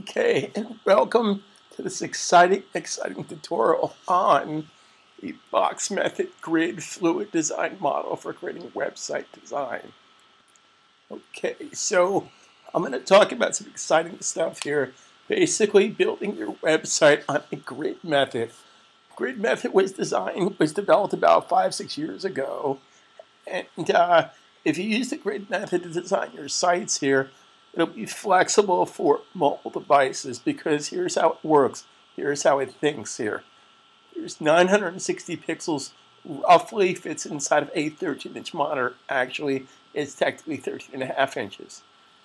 Okay, and welcome to this exciting, exciting tutorial on the box method grid fluid design model for creating website design. Okay, so I'm going to talk about some exciting stuff here. Basically, building your website on the grid method. Grid method was designed, was developed about five, six years ago. And uh, if you use the grid method to design your sites here, It'll be flexible for mobile devices because here's how it works. Here's how it thinks here. There's 960 pixels roughly fits inside of a 13-inch monitor. Actually, it's technically 13 and a half inches.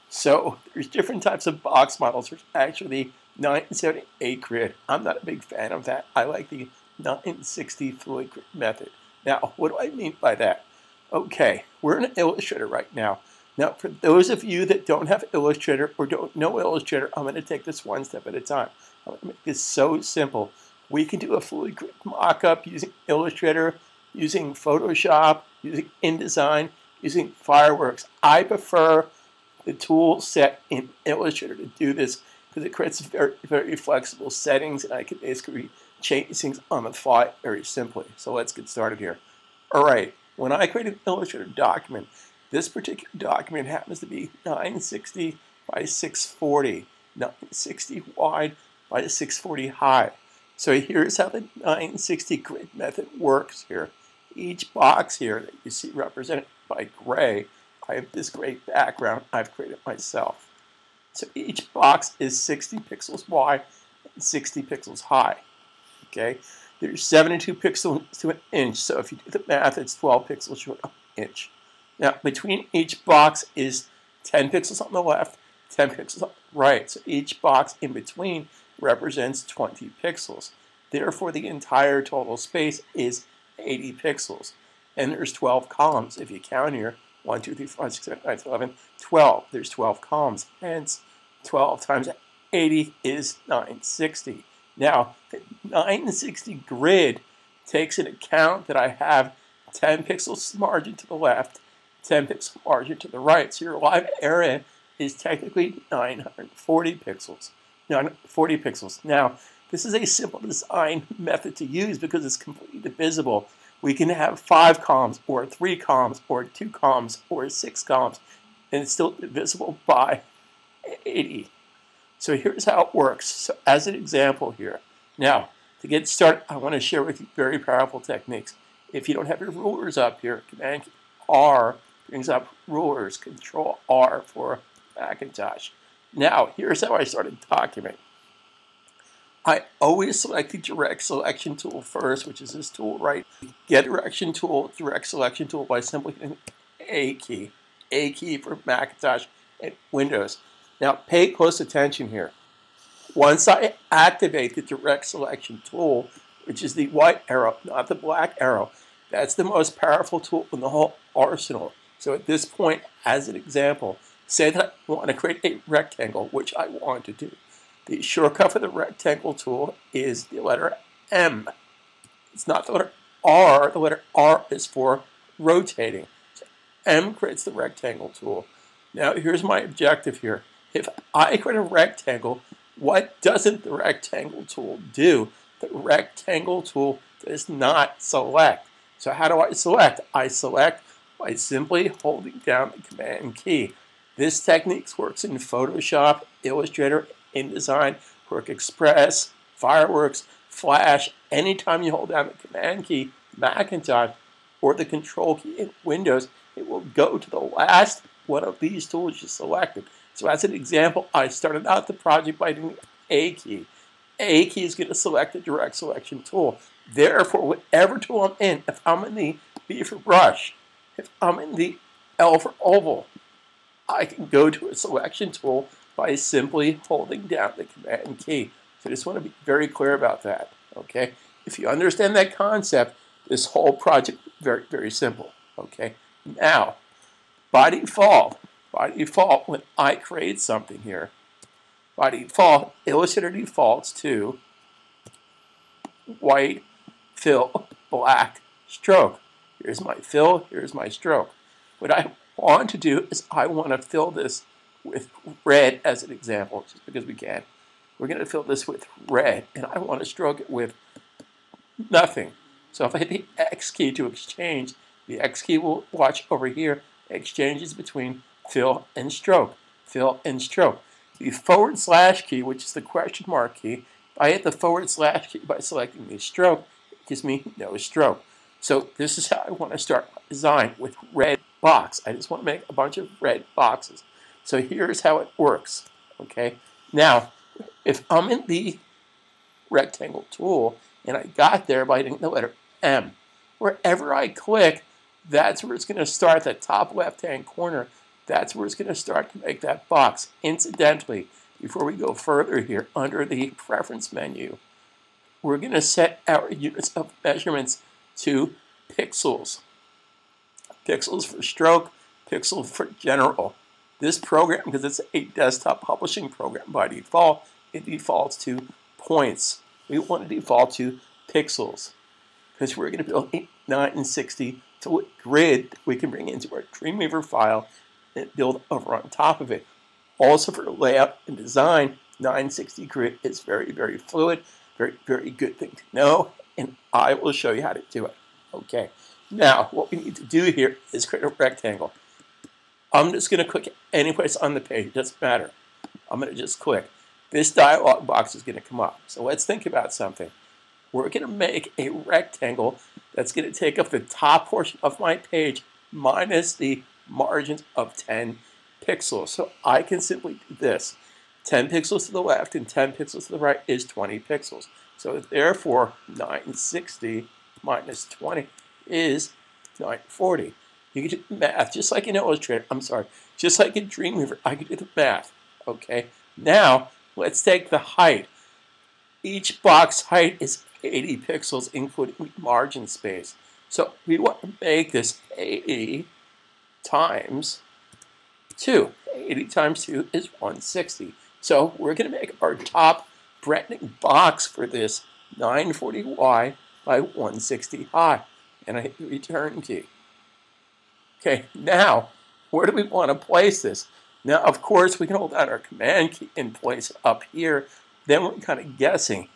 So there's different types of box models. There's actually 978 grid. I'm not a big fan of that. I like the 960 fluid grid method. Now, what do I mean by that? Okay, we're in Illustrator right now. Now, for those of you that don't have Illustrator or don't know Illustrator, I'm going to take this one step at a time. I'm going to make this so simple. We can do a fully mock-up using Illustrator, using Photoshop, using InDesign, using Fireworks. I prefer the tool set in Illustrator to do this because it creates very, very flexible settings and I can basically change things on the fly very simply. So let's get started here. All right, when I create an Illustrator document, this particular document happens to be 960 by 640, 960 wide by 640 high. So here's how the 960 grid method works here. Each box here that you see represented by gray, I have this gray background I've created myself. So each box is 60 pixels wide and 60 pixels high. Okay, there's 72 pixels to an inch, so if you do the math, it's 12 pixels to an inch. Now, between each box is 10 pixels on the left, 10 pixels on the right. So each box in between represents 20 pixels. Therefore, the entire total space is 80 pixels. And there's 12 columns. If you count here, 1, 2, 3, 4, 5, 6, 7, 8, 9, 10, 11, 12. There's 12 columns. Hence, 12 times 80 is 960. Now, the 960 grid takes into account that I have 10 pixels margin to the left 10 pixel margin to the right. So your live area is technically 940 pixels. 940 pixels. Now, this is a simple design method to use because it's completely divisible. We can have five columns, or three columns, or two columns, or six columns, and it's still divisible by 80. So here's how it works. So as an example here. Now, to get started, I want to share with you very powerful techniques. If you don't have your rulers up here, Command R brings up rulers, Control R for Macintosh. Now, here's how I started document. I always select the direct selection tool first, which is this tool right. Get direction tool, direct selection tool by simply hitting A key. A key for Macintosh and Windows. Now pay close attention here. Once I activate the direct selection tool, which is the white arrow, not the black arrow, that's the most powerful tool in the whole arsenal. So at this point, as an example, say that I want to create a rectangle, which I want to do. The shortcut for the rectangle tool is the letter M. It's not the letter R. The letter R is for rotating. So M creates the rectangle tool. Now here's my objective here. If I create a rectangle, what doesn't the rectangle tool do? The rectangle tool does not select. So how do I select? I select by simply holding down the Command key. This technique works in Photoshop, Illustrator, InDesign, QuarkXPress, Fireworks, Flash. Anytime you hold down the Command key, Macintosh, or the Control key in Windows, it will go to the last one of these tools you selected. So as an example, I started out the project by doing A key. A key is going to select the direct selection tool. Therefore, whatever tool I'm in, if I'm in the B for brush, if I'm in the L for oval, I can go to a selection tool by simply holding down the command key. So I just want to be very clear about that, okay? If you understand that concept, this whole project very, very simple, okay? Now, by default, by default, when I create something here, by default, Illustrator defaults to white, fill, black, stroke. Here's my fill, here's my stroke. What I want to do is I want to fill this with red as an example, just because we can. we're going to fill this with red, and I want to stroke it with nothing. So if I hit the X key to exchange, the X key will watch over here, exchanges between fill and stroke, fill and stroke. The forward slash key, which is the question mark key, if I hit the forward slash key by selecting the stroke, it gives me no stroke. So this is how I want to start my design with red box. I just want to make a bunch of red boxes. So here's how it works. Okay. Now, if I'm in the rectangle tool and I got there by hitting the letter M, wherever I click, that's where it's going to start, the top left-hand corner. That's where it's going to start to make that box. Incidentally, before we go further here, under the preference menu, we're going to set our units of measurements to pixels. Pixels for stroke, pixels for general. This program, because it's a desktop publishing program by default, it defaults to points. We want to default to pixels because we're going to build a 960 to grid we can bring into our Dreamweaver file and build over on top of it. Also for layout and design, 960 grid is very, very fluid, very, very good thing to know, and I will show you how to do it. Okay, now what we need to do here is create a rectangle. I'm just going to click any place on the page, it doesn't matter. I'm going to just click. This dialog box is going to come up. So let's think about something. We're going to make a rectangle that's going to take up the top portion of my page minus the margins of 10 pixels. So I can simply do this. 10 pixels to the left and 10 pixels to the right is 20 pixels. So therefore, 960 minus 20 is 940. You can do math just like in Illustrator. I'm sorry, just like in Dreamweaver, I can do the math. Okay, now let's take the height. Each box height is 80 pixels, including margin space. So we want to make this 80 times 2. 80 times 2 is 160. So we're going to make our top branding box for this 940y by 160 high. And I hit the return key. Okay, now, where do we want to place this? Now, of course, we can hold down our command key in place up here. Then we're kind of guessing.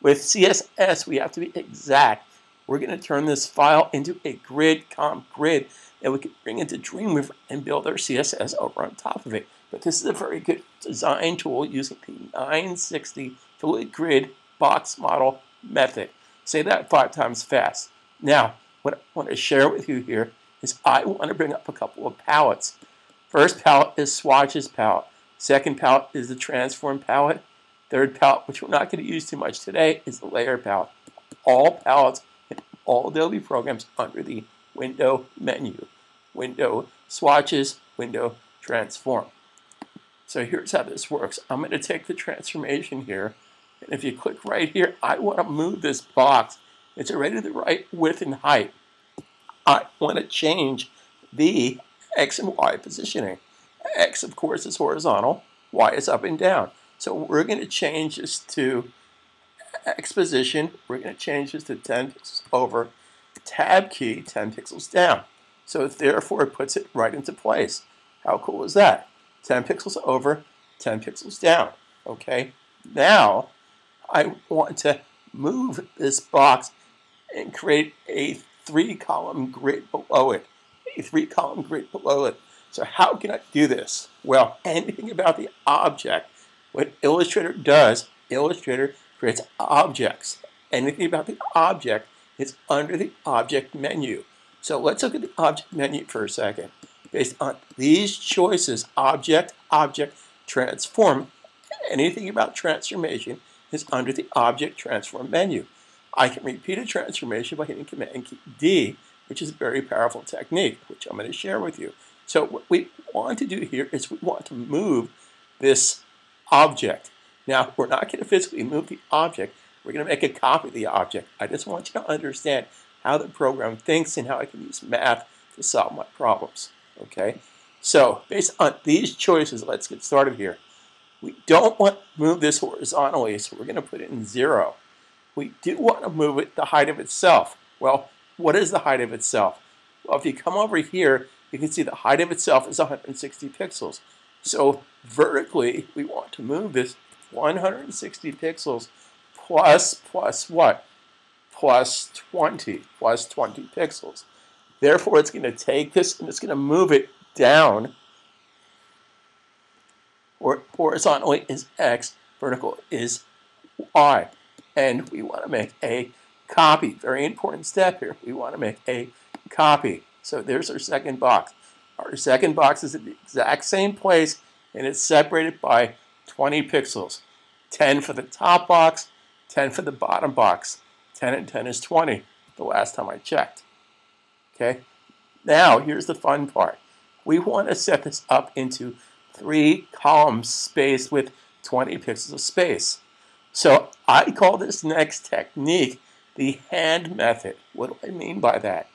With CSS, we have to be exact. We're going to turn this file into a grid, comp grid, that we can bring into Dreamweaver and build our CSS over on top of it. But this is a very good design tool using the 960 fluid grid box model method. Say that five times fast. Now, what I want to share with you here is I want to bring up a couple of palettes. First palette is Swatches palette. Second palette is the Transform palette. Third palette, which we're not going to use too much today, is the Layer palette. All palettes in all Adobe programs under the Window menu. Window Swatches, Window Transform. So here's how this works. I'm going to take the transformation here, and if you click right here, I want to move this box. It's already the right width and height. I want to change the X and Y positioning. X, of course, is horizontal. Y is up and down. So we're going to change this to X position. We're going to change this to 10 pixels over. Tab key, 10 pixels down. So therefore, it puts it right into place. How cool is that? 10 pixels over, 10 pixels down. Okay. Now, I want to move this box and create a three column grid below it, a three column grid below it. So how can I do this? Well, anything about the object, what Illustrator does, Illustrator creates objects. Anything about the object is under the object menu. So let's look at the object menu for a second. Based on these choices, object, object, transform, anything about transformation is under the object transform menu. I can repeat a transformation by hitting Command key D, which is a very powerful technique, which I'm going to share with you. So what we want to do here is we want to move this object. Now, we're not going to physically move the object. We're going to make a copy of the object. I just want you to understand how the program thinks and how I can use math to solve my problems. Okay? So, based on these choices, let's get started here. We don't want to move this horizontally, so we're going to put it in zero we do want to move it the height of itself. Well, what is the height of itself? Well, if you come over here, you can see the height of itself is 160 pixels. So vertically, we want to move this 160 pixels plus, plus what? Plus 20, plus 20 pixels. Therefore, it's going to take this and it's going to move it down. Or horizontally is x, vertical is y. And we want to make a copy. Very important step here. We want to make a copy. So there's our second box. Our second box is at the exact same place and it's separated by 20 pixels. 10 for the top box, 10 for the bottom box. 10 and 10 is 20, the last time I checked. Okay, now here's the fun part. We want to set this up into three columns spaced with 20 pixels of space. So I call this next technique the hand method. What do I mean by that?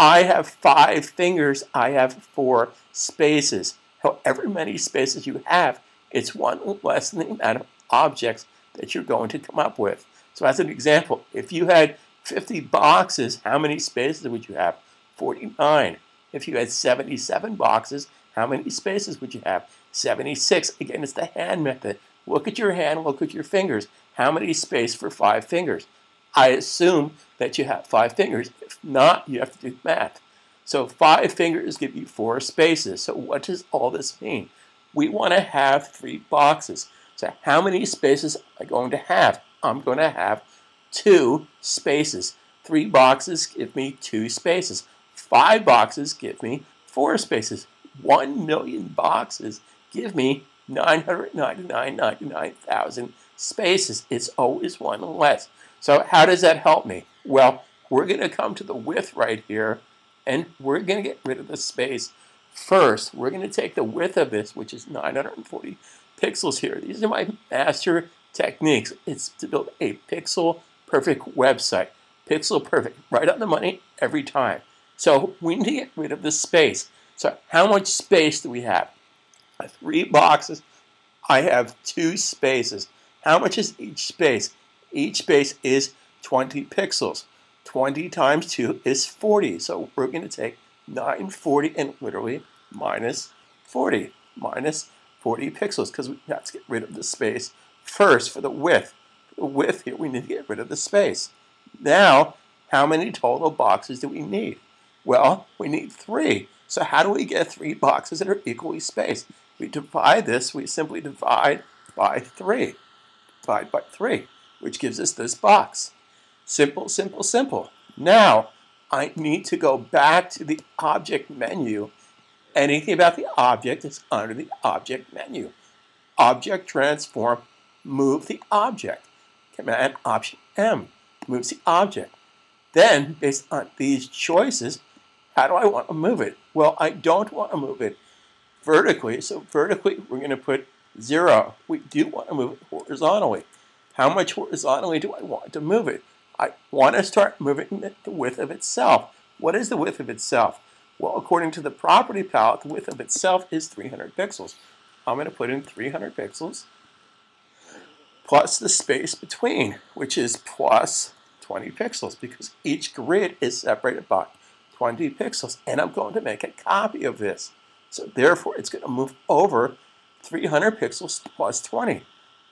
I have five fingers, I have four spaces. However many spaces you have, it's one less than the amount of objects that you're going to come up with. So as an example, if you had 50 boxes, how many spaces would you have? 49. If you had 77 boxes, how many spaces would you have? 76. Again, it's the hand method. Look at your hand, look at your fingers. How many space for five fingers? I assume that you have five fingers. If not, you have to do math. So five fingers give you four spaces. So what does all this mean? We want to have three boxes. So how many spaces am I going to have? I'm going to have two spaces. Three boxes give me two spaces. Five boxes give me four spaces. One million boxes give me 999,99,000 spaces. It's always one less. So how does that help me? Well, we're going to come to the width right here, and we're going to get rid of the space first. We're going to take the width of this, which is 940 pixels here. These are my master techniques. It's to build a pixel perfect website. Pixel perfect, right on the money every time. So we need to get rid of the space. So how much space do we have? Three boxes. I have two spaces. How much is each space? Each space is 20 pixels. 20 times 2 is 40. So we're going to take 940 and literally minus 40. Minus 40 pixels because we have to get rid of the space first for the width. The width here, we need to get rid of the space. Now, how many total boxes do we need? Well, we need three. So how do we get three boxes that are equally spaced? We divide this, we simply divide by 3. Divide by 3 which gives us this box. Simple, simple, simple. Now, I need to go back to the object menu. Anything about the object is under the object menu. Object transform, move the object. Command Option M moves the object. Then, based on these choices, how do I want to move it? Well, I don't want to move it vertically, so vertically we're going to put 0. We do want to move it horizontally. How much horizontally do I want to move it? I want to start moving the width of itself. What is the width of itself? Well, according to the property palette, the width of itself is 300 pixels. I'm going to put in 300 pixels plus the space between, which is plus 20 pixels because each grid is separated by 20 pixels. And I'm going to make a copy of this. So therefore, it's going to move over 300 pixels plus 20.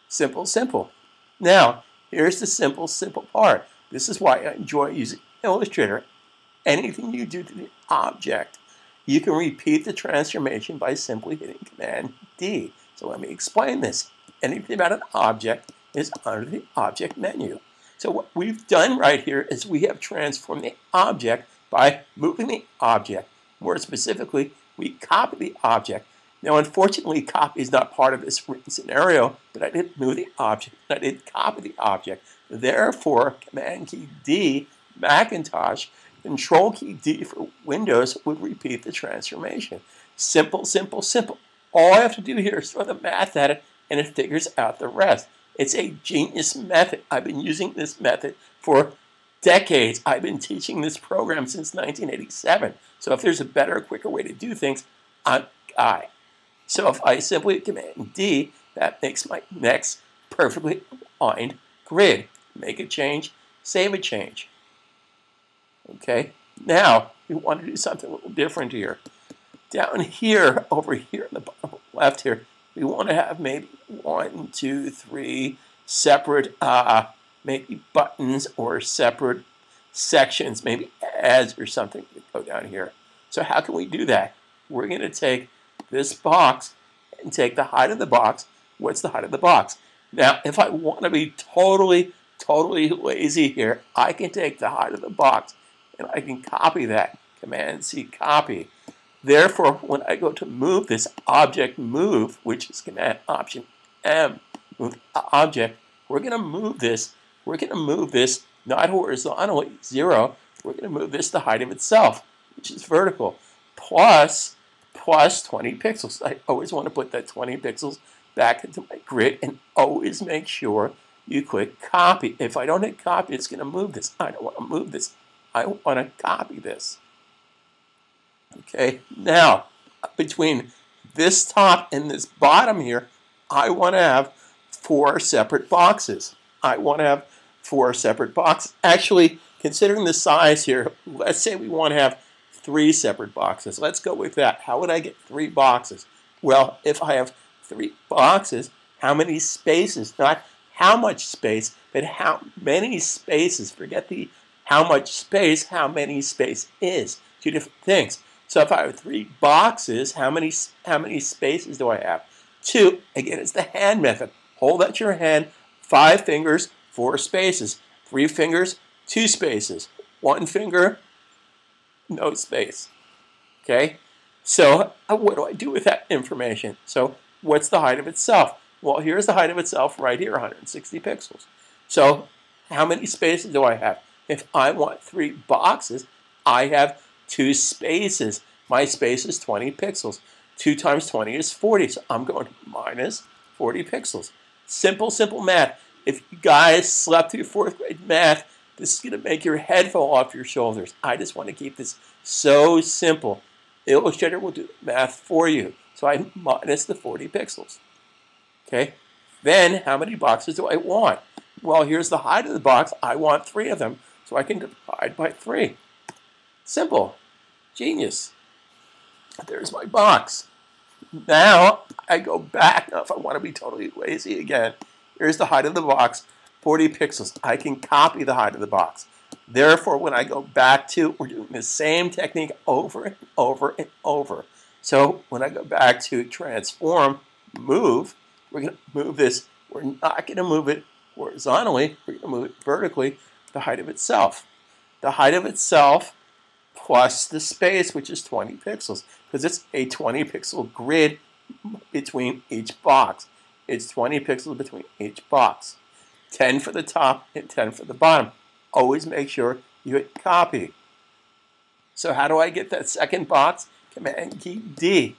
Simple, simple. Now, here's the simple, simple part. This is why I enjoy using Illustrator. Anything you do to the object, you can repeat the transformation by simply hitting Command D. So let me explain this. Anything about an object is under the Object menu. So what we've done right here is we have transformed the object by moving the object. More specifically, we copy the object now, unfortunately, copy is not part of this written scenario, but I did move the object, I did copy the object. Therefore, Command key D, Macintosh, Control key D for Windows would repeat the transformation. Simple, simple, simple. All I have to do here is throw the math at it, and it figures out the rest. It's a genius method. I've been using this method for decades. I've been teaching this program since 1987. So if there's a better, quicker way to do things, I'm I. So if I simply command D, that makes my next perfectly aligned grid. Make a change, save a change. Okay, now we want to do something a little different here. Down here, over here in the bottom left here, we want to have maybe one, two, three separate uh, maybe buttons or separate sections, maybe ads or something that go down here. So how can we do that? We're going to take this box and take the height of the box. What's the height of the box? Now, if I want to be totally, totally lazy here, I can take the height of the box and I can copy that. Command C copy. Therefore, when I go to move this object move, which is Command Option M, move object, we're going to move this. We're going to move this not horizontally, zero. We're going to move this the height of itself, which is vertical, plus plus 20 pixels. I always want to put that 20 pixels back into my grid and always make sure you click copy. If I don't hit copy, it's going to move this. I don't want to move this. I want to copy this. Okay, now between this top and this bottom here, I want to have four separate boxes. I want to have four separate boxes. Actually, considering the size here, let's say we want to have three separate boxes. Let's go with that. How would I get three boxes? Well, if I have three boxes, how many spaces? Not how much space, but how many spaces. Forget the how much space, how many space is. Two different things. So if I have three boxes, how many, how many spaces do I have? Two, again, it's the hand method. Hold out your hand, five fingers, four spaces. Three fingers, two spaces. One finger, no space. Okay? So uh, what do I do with that information? So what's the height of itself? Well, here's the height of itself right here, 160 pixels. So how many spaces do I have? If I want three boxes, I have two spaces. My space is 20 pixels. 2 times 20 is 40, so I'm going minus 40 pixels. Simple, simple math. If you guys slept through fourth grade math, this is going to make your head fall off your shoulders. I just want to keep this so simple. Illustrator will do math for you. So I minus the 40 pixels. Okay. Then how many boxes do I want? Well, here's the height of the box. I want three of them. So I can divide by three. Simple. Genius. There's my box. Now I go back. Now if I want to be totally lazy again, here's the height of the box, 40 pixels. I can copy the height of the box. Therefore, when I go back to, we're doing the same technique over and over and over. So when I go back to transform, move, we're going to move this. We're not going to move it horizontally. We're going to move it vertically, the height of itself. The height of itself plus the space, which is 20 pixels, because it's a 20 pixel grid between each box. It's 20 pixels between each box. 10 for the top and 10 for the bottom. Always make sure you hit copy. So how do I get that second box? Command key D.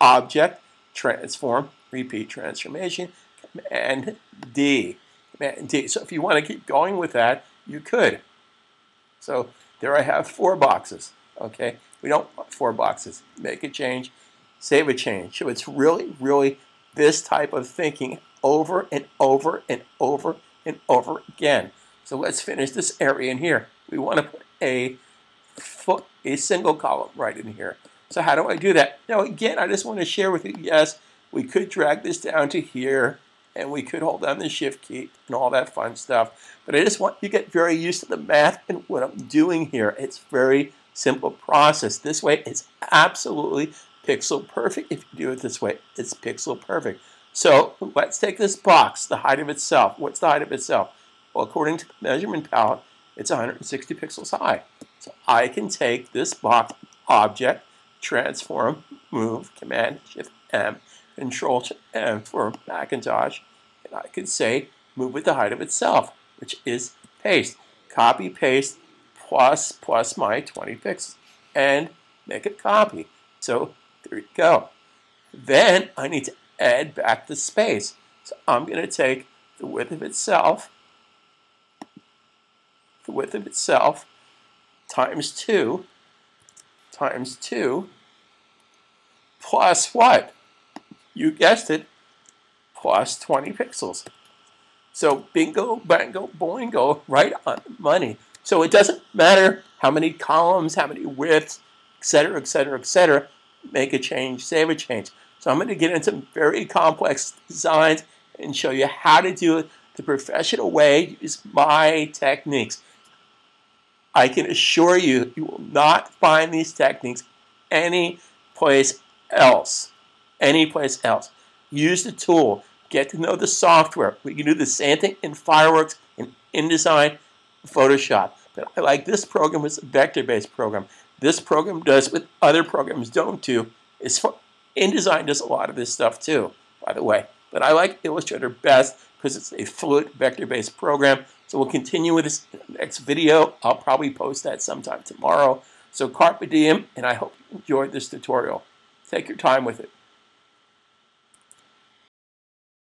Object, transform, repeat transformation, Command D. Command D. So if you want to keep going with that, you could. So there I have four boxes. Okay, we don't want four boxes. Make a change, save a change. So it's really, really this type of thinking over and over and over and over again. So let's finish this area in here. We want to put a foot, a single column right in here. So how do I do that? Now again, I just want to share with you, yes, we could drag this down to here and we could hold down the shift key and all that fun stuff. But I just want you to get very used to the math and what I'm doing here. It's very simple process. This way, it's absolutely pixel perfect. If you do it this way, it's pixel perfect. So let's take this box, the height of itself. What's the height of itself? Well, according to the measurement palette, it's 160 pixels high. So I can take this box object, transform, move, Command Shift M, Control M for Macintosh, and I could say move with the height of itself, which is paste. Copy, paste, plus, plus my 20 pixels, and make a copy. So there you go. Then I need to add back the space. So I'm going to take the width of itself, the width of itself, times 2, times 2, plus what? You guessed it, plus 20 pixels. So bingo, bango, boingo, right on money. So it doesn't matter how many columns, how many widths, etc., etc., etc. Make a change, save a change. So I'm going to get into very complex designs and show you how to do it the professional way, use my techniques. I can assure you, you will not find these techniques any place else. Any place else. Use the tool. Get to know the software. We can do the same thing in Fireworks, in InDesign, Photoshop. But I like this program. It's a vector-based program. This program does what other programs don't do. It's for, InDesign does a lot of this stuff too, by the way. But I like Illustrator best because it's a fluid vector-based program. So we'll continue with this next video. I'll probably post that sometime tomorrow. So carpe diem, and I hope you enjoyed this tutorial. Take your time with it.